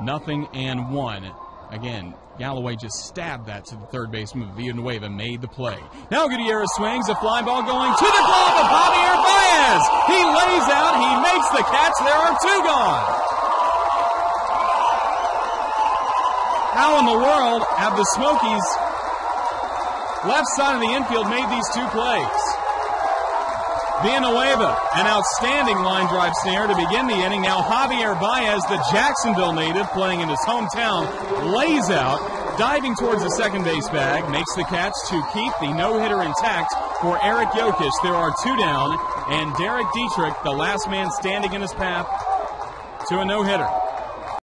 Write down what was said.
nothing and one. Again, Galloway just stabbed that to the third baseman. Villanueva made the play. Now Gutierrez swings, a fly ball going to the glove of Javier Baez. He lays out, he makes the catch. There are two gone. How in the world have the Smokies left side of the infield made these two plays? Villanueva, an outstanding line drive snare to begin the inning. Now Javier Baez, the Jacksonville native, playing in his hometown, lays out, diving towards the second base bag, makes the catch to keep the no-hitter intact for Eric Jokisch. There are two down, and Derek Dietrich, the last man standing in his path, to a no-hitter.